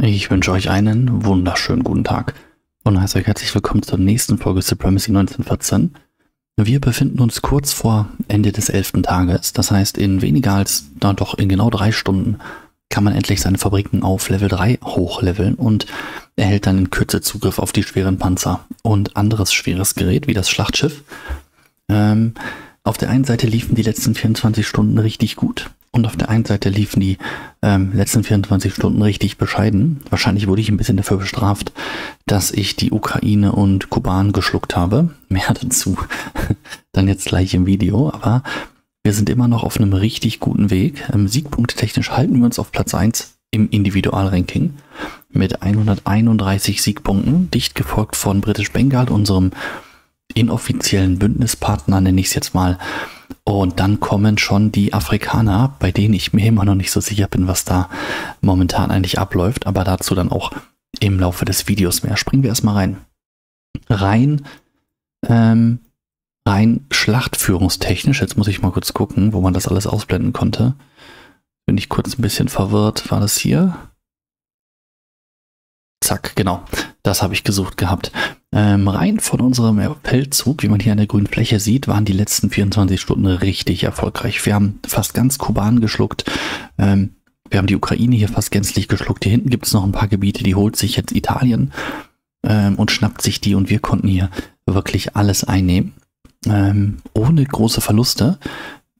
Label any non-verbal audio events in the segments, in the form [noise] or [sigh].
Ich wünsche euch einen wunderschönen guten Tag und heiße euch herzlich willkommen zur nächsten Folge Supremacy 1914. Wir befinden uns kurz vor Ende des elften Tages, das heißt in weniger als, na doch in genau drei Stunden kann man endlich seine Fabriken auf Level 3 hochleveln und erhält dann in Kürze Zugriff auf die schweren Panzer und anderes schweres Gerät wie das Schlachtschiff. Ähm, auf der einen Seite liefen die letzten 24 Stunden richtig gut. Und auf der einen Seite liefen die ähm, letzten 24 Stunden richtig bescheiden. Wahrscheinlich wurde ich ein bisschen dafür bestraft, dass ich die Ukraine und Kuban geschluckt habe. [laughs] Mehr dazu [laughs] dann jetzt gleich im Video. Aber wir sind immer noch auf einem richtig guten Weg. Ähm, Siegpunktetechnisch halten wir uns auf Platz 1 im Individualranking mit 131 Siegpunkten, dicht gefolgt von British Bengal, unserem inoffiziellen Bündnispartner, nenne ich es jetzt mal. Und dann kommen schon die Afrikaner, bei denen ich mir immer noch nicht so sicher bin, was da momentan eigentlich abläuft, aber dazu dann auch im Laufe des Videos mehr. Springen wir erstmal rein. Rein, ähm, rein schlachtführungstechnisch, jetzt muss ich mal kurz gucken, wo man das alles ausblenden konnte. Bin ich kurz ein bisschen verwirrt. War das hier? Zack, genau. Das habe ich gesucht gehabt. Ähm, rein von unserem Feldzug, wie man hier an der grünen Fläche sieht, waren die letzten 24 Stunden richtig erfolgreich. Wir haben fast ganz Kuban geschluckt. Ähm, wir haben die Ukraine hier fast gänzlich geschluckt. Hier hinten gibt es noch ein paar Gebiete, die holt sich jetzt Italien ähm, und schnappt sich die und wir konnten hier wirklich alles einnehmen. Ähm, ohne große Verluste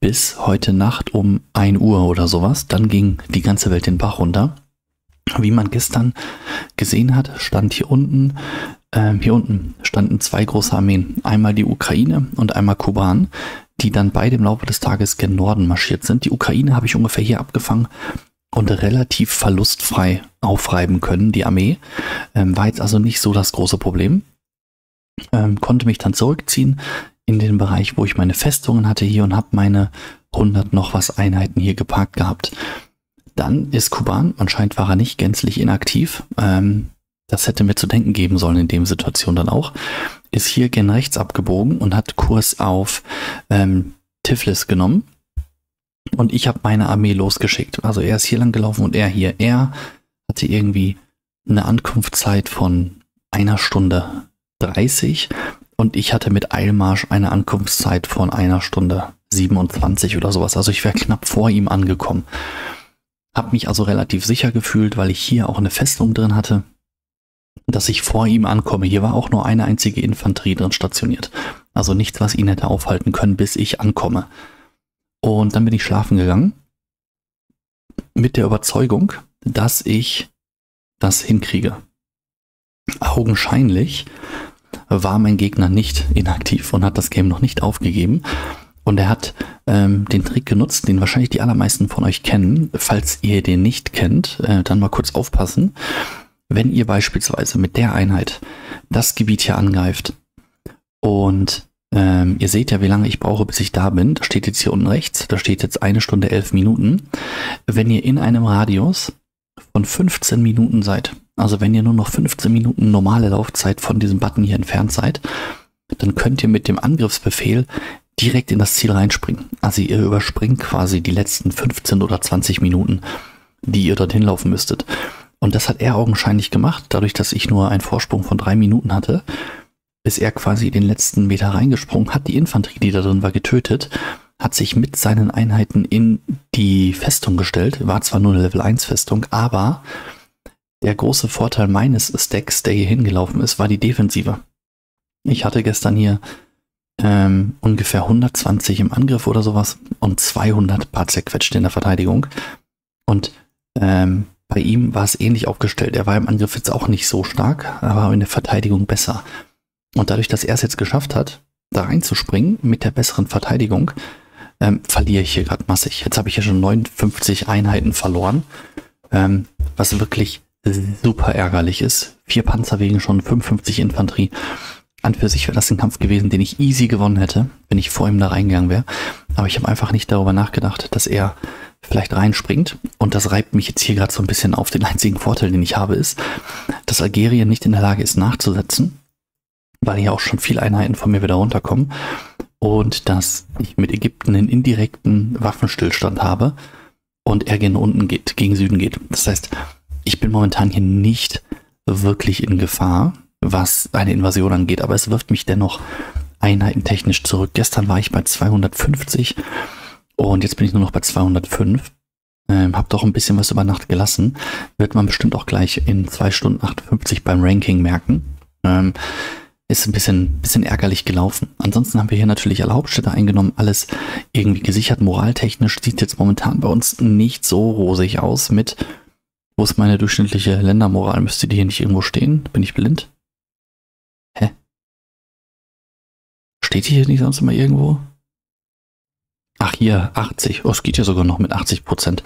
bis heute Nacht um 1 Uhr oder sowas. Dann ging die ganze Welt den Bach runter. Wie man gestern gesehen hat, stand hier unten, äh, hier unten standen zwei große Armeen. Einmal die Ukraine und einmal Kuban, die dann beide im Laufe des Tages gen Norden marschiert sind. Die Ukraine habe ich ungefähr hier abgefangen und relativ verlustfrei aufreiben können, die Armee. Ähm, war jetzt also nicht so das große Problem. Ähm, konnte mich dann zurückziehen in den Bereich, wo ich meine Festungen hatte hier und habe meine 100 noch was Einheiten hier geparkt gehabt. Dann ist Kuban, anscheinend war er nicht gänzlich inaktiv. Ähm, das hätte mir zu denken geben sollen in dem Situation dann auch. Ist hier gen rechts abgebogen und hat Kurs auf ähm, Tiflis genommen. Und ich habe meine Armee losgeschickt. Also er ist hier lang gelaufen und er hier. Er hatte irgendwie eine Ankunftszeit von einer Stunde 30 und ich hatte mit Eilmarsch eine Ankunftszeit von einer Stunde 27 oder sowas. Also ich wäre knapp vor ihm angekommen. Hab mich also relativ sicher gefühlt, weil ich hier auch eine Festung drin hatte, dass ich vor ihm ankomme. Hier war auch nur eine einzige Infanterie drin stationiert. Also nichts, was ihn hätte aufhalten können, bis ich ankomme. Und dann bin ich schlafen gegangen. Mit der Überzeugung, dass ich das hinkriege. Augenscheinlich war mein Gegner nicht inaktiv und hat das Game noch nicht aufgegeben. Und er hat ähm, den Trick genutzt, den wahrscheinlich die allermeisten von euch kennen. Falls ihr den nicht kennt, äh, dann mal kurz aufpassen. Wenn ihr beispielsweise mit der Einheit das Gebiet hier angreift und ähm, ihr seht ja, wie lange ich brauche, bis ich da bin. Da steht jetzt hier unten rechts, da steht jetzt eine Stunde elf Minuten. Wenn ihr in einem Radius von 15 Minuten seid, also wenn ihr nur noch 15 Minuten normale Laufzeit von diesem Button hier entfernt seid, dann könnt ihr mit dem Angriffsbefehl direkt in das Ziel reinspringen. Also ihr überspringt quasi die letzten 15 oder 20 Minuten, die ihr dorthin laufen müsstet. Und das hat er augenscheinlich gemacht, dadurch, dass ich nur einen Vorsprung von drei Minuten hatte, ist er quasi den letzten Meter reingesprungen, hat die Infanterie, die da drin war, getötet, hat sich mit seinen Einheiten in die Festung gestellt, war zwar nur eine Level 1 Festung, aber der große Vorteil meines Stacks, der hier hingelaufen ist, war die Defensive. Ich hatte gestern hier ähm, ungefähr 120 im Angriff oder sowas und 200 paar zerquetscht in der Verteidigung. Und ähm, bei ihm war es ähnlich aufgestellt. Er war im Angriff jetzt auch nicht so stark, aber in der Verteidigung besser. Und dadurch, dass er es jetzt geschafft hat, da reinzuspringen mit der besseren Verteidigung, ähm, verliere ich hier gerade massig. Jetzt habe ich ja schon 59 Einheiten verloren, ähm, was wirklich super ärgerlich ist. Vier Panzer wegen schon 55 Infanterie. An für sich wäre das ein Kampf gewesen, den ich easy gewonnen hätte, wenn ich vor ihm da reingegangen wäre. Aber ich habe einfach nicht darüber nachgedacht, dass er vielleicht reinspringt. Und das reibt mich jetzt hier gerade so ein bisschen auf. Den [laughs] einzigen Vorteil, den ich habe, ist, dass Algerien nicht in der Lage ist nachzusetzen, weil hier auch schon viele Einheiten von mir wieder runterkommen. Und dass ich mit Ägypten einen indirekten Waffenstillstand habe und er gegen unten geht, gegen Süden geht. Das heißt, ich bin momentan hier nicht wirklich in Gefahr, was eine Invasion angeht, aber es wirft mich dennoch einheitentechnisch zurück. Gestern war ich bei 250 und jetzt bin ich nur noch bei 205. Ähm, hab doch ein bisschen was über Nacht gelassen. Wird man bestimmt auch gleich in 2 Stunden 58 beim Ranking merken. Ähm, ist ein bisschen, bisschen ärgerlich gelaufen. Ansonsten haben wir hier natürlich alle Hauptstädte eingenommen, alles irgendwie gesichert. Moraltechnisch sieht jetzt momentan bei uns nicht so rosig aus mit, wo ist meine durchschnittliche Ländermoral? Müsste die hier nicht irgendwo stehen? Bin ich blind? Steht hier nicht sonst immer irgendwo? Ach hier, 80. Oh, es geht ja sogar noch mit 80 Prozent.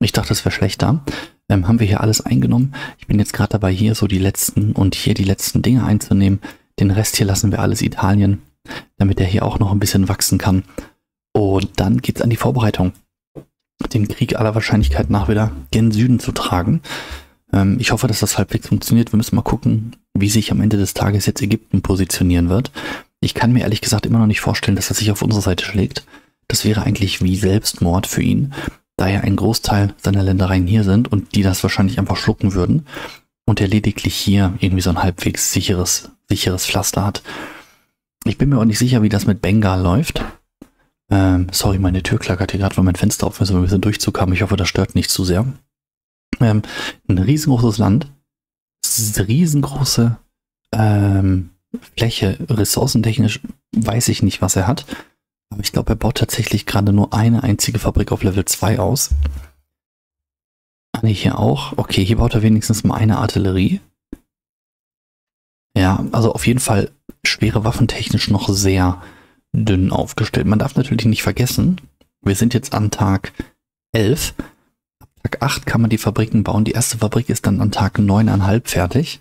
Ich dachte, es wäre schlechter. Ähm, haben wir hier alles eingenommen. Ich bin jetzt gerade dabei, hier so die letzten und hier die letzten Dinge einzunehmen. Den Rest hier lassen wir alles Italien, damit er hier auch noch ein bisschen wachsen kann. Und dann geht's an die Vorbereitung. Den Krieg aller Wahrscheinlichkeit nach wieder gen Süden zu tragen. Ähm, ich hoffe, dass das halbwegs funktioniert. Wir müssen mal gucken, wie sich am Ende des Tages jetzt Ägypten positionieren wird. Ich kann mir ehrlich gesagt immer noch nicht vorstellen, dass er sich auf unsere Seite schlägt. Das wäre eigentlich wie Selbstmord für ihn, da ja ein Großteil seiner Ländereien hier sind und die das wahrscheinlich einfach schlucken würden und er lediglich hier irgendwie so ein halbwegs sicheres, sicheres Pflaster hat. Ich bin mir auch nicht sicher, wie das mit Bengal läuft. Ähm, sorry, meine Tür klackert hier gerade, weil mein Fenster auf ist, weil wir sind Durchzug haben. Ich hoffe, das stört nicht zu sehr. Ähm, ein riesengroßes Land, riesengroße ähm, Fläche, ressourcentechnisch weiß ich nicht, was er hat. Aber ich glaube, er baut tatsächlich gerade nur eine einzige Fabrik auf Level 2 aus. Ah ne, hier auch. Okay, hier baut er wenigstens mal eine Artillerie. Ja, also auf jeden Fall schwere waffentechnisch noch sehr dünn aufgestellt. Man darf natürlich nicht vergessen, wir sind jetzt an Tag 11. Ab Tag 8 kann man die Fabriken bauen. Die erste Fabrik ist dann an Tag 9,5 fertig.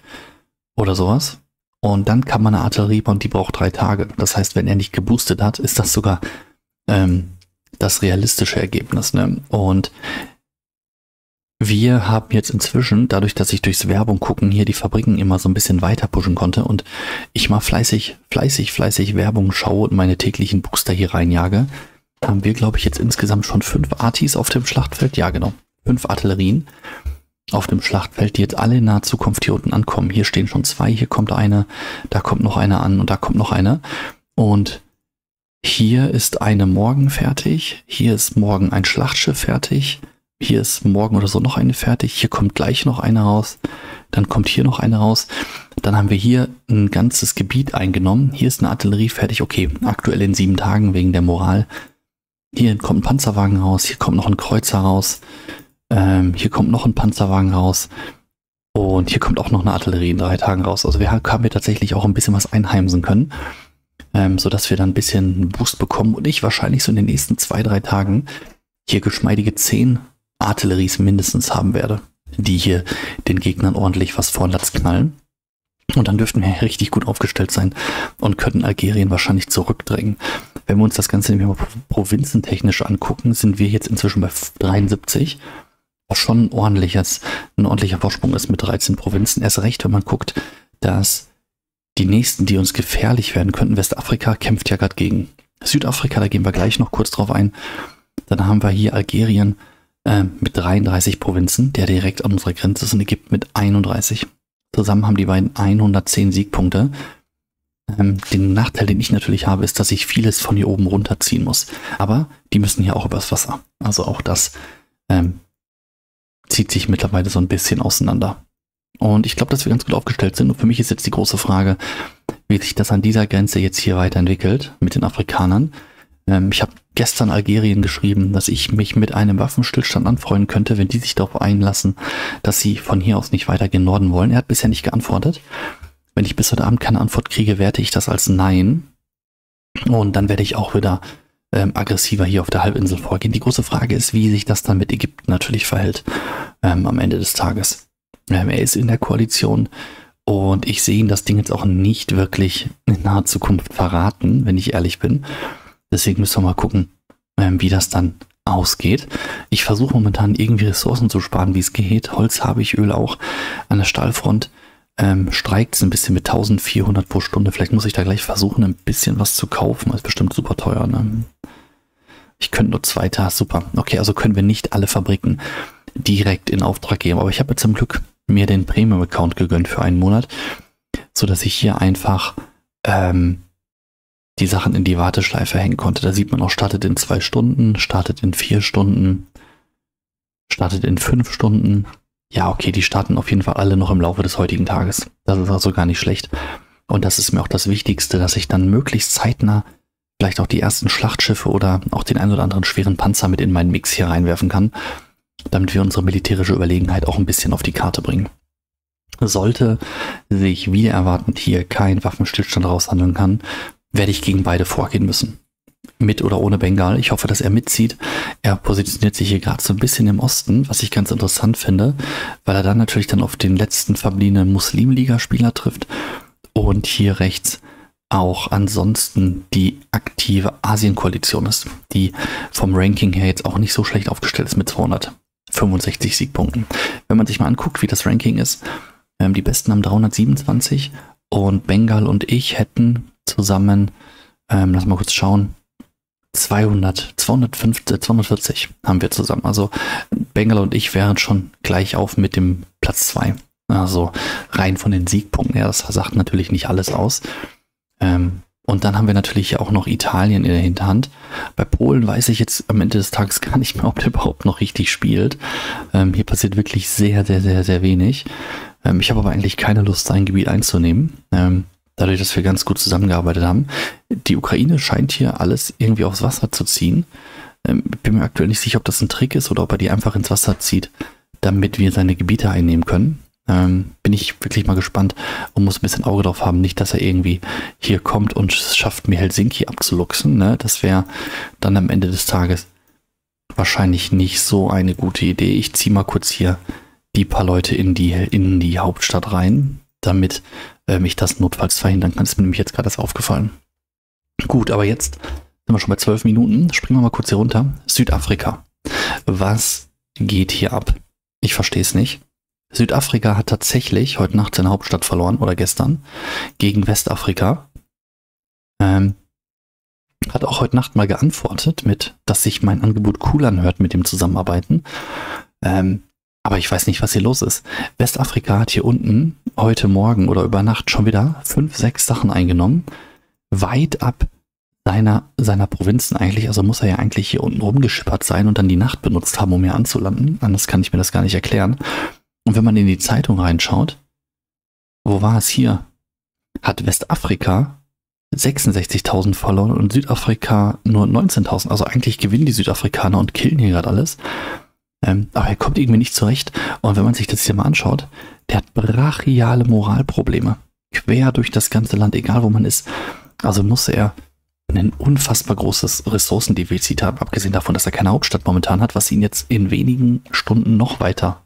Oder sowas. Und dann kann man eine Artillerie bauen, die braucht drei Tage. Das heißt, wenn er nicht geboostet hat, ist das sogar ähm, das realistische Ergebnis. Ne? Und wir haben jetzt inzwischen, dadurch, dass ich durchs Werbung gucken hier die Fabriken immer so ein bisschen weiter pushen konnte und ich mal fleißig, fleißig, fleißig Werbung schaue und meine täglichen Booster hier reinjage, haben wir, glaube ich, jetzt insgesamt schon fünf Artis auf dem Schlachtfeld. Ja, genau. Fünf Artillerien auf dem Schlachtfeld, die jetzt alle in naher Zukunft hier unten ankommen. Hier stehen schon zwei, hier kommt eine, da kommt noch eine an und da kommt noch eine. Und hier ist eine morgen fertig, hier ist morgen ein Schlachtschiff fertig, hier ist morgen oder so noch eine fertig. Hier kommt gleich noch eine raus. Dann kommt hier noch eine raus. Dann haben wir hier ein ganzes Gebiet eingenommen. Hier ist eine Artillerie fertig. Okay, aktuell in sieben Tagen wegen der Moral. Hier kommt ein Panzerwagen raus. Hier kommt noch ein Kreuzer raus. Ähm, hier kommt noch ein Panzerwagen raus. Und hier kommt auch noch eine Artillerie in drei Tagen raus. Also wir haben hier tatsächlich auch ein bisschen was einheimsen können. Ähm, sodass wir dann ein bisschen Boost bekommen und ich wahrscheinlich so in den nächsten zwei, drei Tagen hier geschmeidige zehn Artilleries mindestens haben werde, die hier den Gegnern ordentlich was vor Latz knallen. Und dann dürften wir richtig gut aufgestellt sein und könnten Algerien wahrscheinlich zurückdrängen. Wenn wir uns das Ganze nämlich mal provinzentechnisch angucken, sind wir jetzt inzwischen bei 73, was schon ein ordentliches, ein ordentlicher Vorsprung ist mit 13 Provinzen. Erst recht, wenn man guckt, dass die nächsten, die uns gefährlich werden könnten, Westafrika kämpft ja gerade gegen Südafrika, da gehen wir gleich noch kurz drauf ein. Dann haben wir hier Algerien, äh, mit 33 Provinzen, der direkt an unserer Grenze ist und Ägypten mit 31. Zusammen haben die beiden 110 Siegpunkte. Ähm, den Nachteil, den ich natürlich habe, ist, dass ich vieles von hier oben runterziehen muss. Aber die müssen hier auch übers Wasser. Also auch das ähm, zieht sich mittlerweile so ein bisschen auseinander. Und ich glaube, dass wir ganz gut aufgestellt sind. Und für mich ist jetzt die große Frage, wie sich das an dieser Grenze jetzt hier weiterentwickelt mit den Afrikanern. Ähm, ich habe gestern Algerien geschrieben, dass ich mich mit einem Waffenstillstand anfreunden könnte, wenn die sich darauf einlassen, dass sie von hier aus nicht weiter gen Norden wollen. Er hat bisher nicht geantwortet. Wenn ich bis heute Abend keine Antwort kriege, werte ich das als Nein. Und dann werde ich auch wieder ähm, aggressiver hier auf der Halbinsel vorgehen. Die große Frage ist, wie sich das dann mit Ägypten natürlich verhält ähm, am Ende des Tages. Ähm, er ist in der Koalition und ich sehe ihn das Ding jetzt auch nicht wirklich in naher Zukunft verraten, wenn ich ehrlich bin. Deswegen müssen wir mal gucken, ähm, wie das dann ausgeht. Ich versuche momentan irgendwie Ressourcen zu sparen, wie es geht. Holz habe ich, Öl auch. An der Stahlfront ähm, streikt es ein bisschen mit 1400 pro Stunde. Vielleicht muss ich da gleich versuchen, ein bisschen was zu kaufen. Das ist bestimmt super teuer. Ne? Ich könnte nur zwei Tage. Super. Okay, also können wir nicht alle Fabriken direkt in Auftrag geben. Aber ich habe zum Glück mir den Premium-Account gegönnt für einen Monat, so dass ich hier einfach ähm, die Sachen in die Warteschleife hängen konnte. Da sieht man auch, startet in zwei Stunden, startet in vier Stunden, startet in fünf Stunden. Ja, okay, die starten auf jeden Fall alle noch im Laufe des heutigen Tages. Das ist also gar nicht schlecht. Und das ist mir auch das Wichtigste, dass ich dann möglichst zeitnah vielleicht auch die ersten Schlachtschiffe oder auch den ein oder anderen schweren Panzer mit in meinen Mix hier reinwerfen kann, damit wir unsere militärische Überlegenheit auch ein bisschen auf die Karte bringen. Sollte sich wie erwartend hier kein Waffenstillstand raushandeln kann, werde ich gegen beide vorgehen müssen. Mit oder ohne Bengal. Ich hoffe, dass er mitzieht. Er positioniert sich hier gerade so ein bisschen im Osten, was ich ganz interessant finde, weil er dann natürlich dann auf den letzten verbliebenen Muslimligaspieler trifft und hier rechts auch ansonsten die aktive Asien-Koalition ist, die vom Ranking her jetzt auch nicht so schlecht aufgestellt ist mit 265 Siegpunkten. Wenn man sich mal anguckt, wie das Ranking ist, ähm, die Besten haben 327 und Bengal und ich hätten zusammen, ähm, lass mal kurz schauen, 200, 250, 240 haben wir zusammen. Also Bengal und ich wären schon gleich auf mit dem Platz 2. Also rein von den Siegpunkten her, das sagt natürlich nicht alles aus. Ähm, und dann haben wir natürlich auch noch Italien in der Hinterhand. Bei Polen weiß ich jetzt am Ende des Tages [laughs] gar nicht mehr, ob der überhaupt noch richtig spielt. Ähm, hier passiert wirklich sehr, sehr, sehr, sehr wenig. Ähm, ich habe aber eigentlich keine Lust, sein Gebiet einzunehmen. Ähm, dadurch, dass wir ganz gut zusammengearbeitet haben. Die Ukraine scheint hier alles irgendwie aufs Wasser zu ziehen. Ähm, bin mir aktuell nicht sicher, ob das ein Trick ist oder ob er die einfach ins Wasser zieht, damit wir seine Gebiete einnehmen können. Ähm, bin ich wirklich mal gespannt und muss ein bisschen Auge drauf haben. Nicht, dass er irgendwie hier kommt und es schafft, mir Helsinki abzuluxen. Ne? Das wäre dann am Ende des Tages wahrscheinlich nicht so eine gute Idee. Ich ziehe mal kurz hier die paar Leute in die, in die Hauptstadt rein, damit ähm, ich das notfalls verhindern kann. Das ist mir nämlich jetzt gerade erst aufgefallen. Gut, aber jetzt sind wir schon bei zwölf Minuten. Springen wir mal kurz hier runter. Südafrika. Was geht hier ab? Ich verstehe es nicht. Südafrika hat tatsächlich heute Nacht seine Hauptstadt verloren oder gestern gegen Westafrika. Ähm, hat auch heute Nacht mal geantwortet mit, dass sich mein Angebot cool anhört mit dem Zusammenarbeiten. Ähm, aber ich weiß nicht, was hier los ist. Westafrika hat hier unten heute Morgen oder über Nacht schon wieder fünf, sechs Sachen eingenommen. Weit ab seiner, seiner Provinzen eigentlich. Also muss er ja eigentlich hier unten rumgeschippert sein und dann die Nacht benutzt haben, um hier anzulanden. Anders kann ich mir das gar nicht erklären. Und wenn man in die Zeitung reinschaut, wo war es hier? Hat Westafrika 66.000 verloren und Südafrika nur 19.000. Also eigentlich gewinnen die Südafrikaner und killen hier gerade alles. Ähm, aber er kommt irgendwie nicht zurecht. Und wenn man sich das hier mal anschaut, der hat brachiale Moralprobleme. Quer durch das ganze Land, egal wo man ist. Also muss er ein unfassbar großes Ressourcendefizit haben, abgesehen davon, dass er keine Hauptstadt momentan hat, was ihn jetzt in wenigen Stunden noch weiter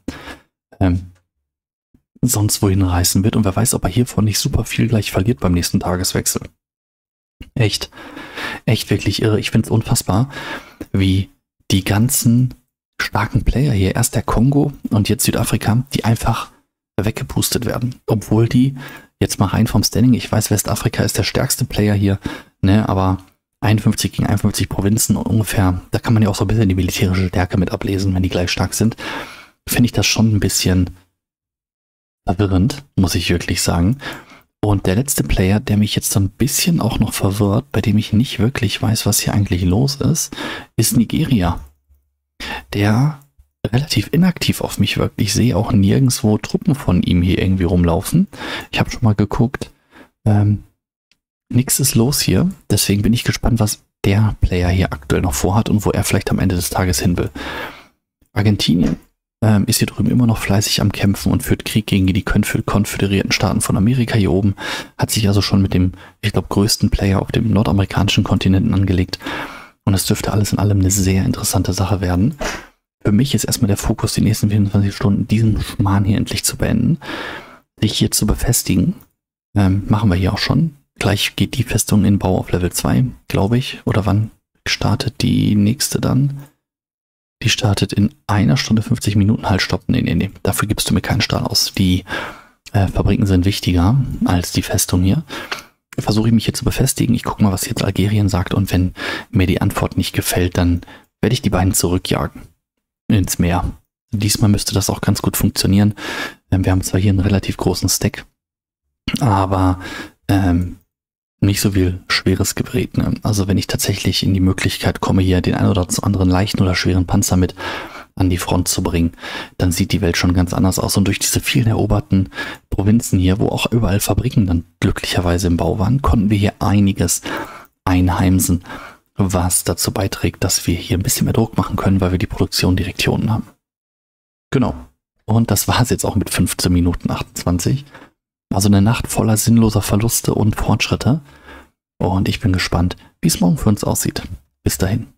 ähm, sonst wohin reißen wird. Und wer weiß, ob er hiervon nicht super viel gleich verliert beim nächsten Tageswechsel. Echt, echt wirklich irre. Ich finde es unfassbar, wie die ganzen starken Player hier, erst der Kongo und jetzt Südafrika, die einfach weggepustet werden. Obwohl die, jetzt mal rein vom Standing, ich weiß, Westafrika ist der stärkste Player hier, ne, aber 51 gegen 51 Provinzen ungefähr, da kann man ja auch so ein bisschen die militärische Stärke mit ablesen, wenn die gleich stark sind. Finde ich das schon ein bisschen verwirrend, muss ich wirklich sagen. Und der letzte Player, der mich jetzt so ein bisschen auch noch verwirrt, bei dem ich nicht wirklich weiß, was hier eigentlich los ist, ist Nigeria der relativ inaktiv auf mich wirkt. Ich sehe auch nirgendwo Truppen von ihm hier irgendwie rumlaufen. Ich habe schon mal geguckt. Ähm, nix ist los hier. Deswegen bin ich gespannt, was der Player hier aktuell noch vorhat und wo er vielleicht am Ende des Tages hin will. Argentinien ähm, ist hier drüben immer noch fleißig am Kämpfen und führt Krieg gegen die konföderierten Staaten von Amerika hier oben. Hat sich also schon mit dem, ich glaube, größten Player auf dem nordamerikanischen Kontinenten angelegt. Und es dürfte alles in allem eine sehr interessante Sache werden. Für mich ist erstmal der Fokus, die nächsten 24 Stunden diesen Schmarrn hier endlich zu beenden. Sich hier zu befestigen. Ähm, machen wir hier auch schon. Gleich geht die Festung in Bau auf Level 2, glaube ich. Oder wann startet die nächste dann? Die startet in einer Stunde 50 Minuten. Halt, stopp. Nee, nee, nee. Dafür gibst du mir keinen Stahl aus. Die äh, Fabriken sind wichtiger als die Festung hier versuche ich mich hier zu befestigen. Ich gucke mal, was jetzt Algerien sagt und wenn mir die Antwort nicht gefällt, dann werde ich die beiden zurückjagen ins Meer. Diesmal müsste das auch ganz gut funktionieren. Ähm, wir haben zwar hier einen relativ großen Stack, aber ähm, nicht so viel schweres Gerät. Ne? Also wenn ich tatsächlich in die Möglichkeit komme, hier den einen oder anderen leichten oder schweren Panzer mit an die Front zu bringen, dann sieht die Welt schon ganz anders aus. Und durch diese vielen eroberten Provinzen hier, wo auch überall Fabriken dann glücklicherweise im Bau waren, konnten wir hier einiges einheimsen, was dazu beiträgt, dass wir hier ein bisschen mehr Druck machen können, weil wir die Produktion direkt hier unten haben. Genau. Und das war es jetzt auch mit 15 Minuten 28. Also eine Nacht voller sinnloser Verluste und Fortschritte. Und ich bin gespannt, wie es morgen für uns aussieht. Bis dahin.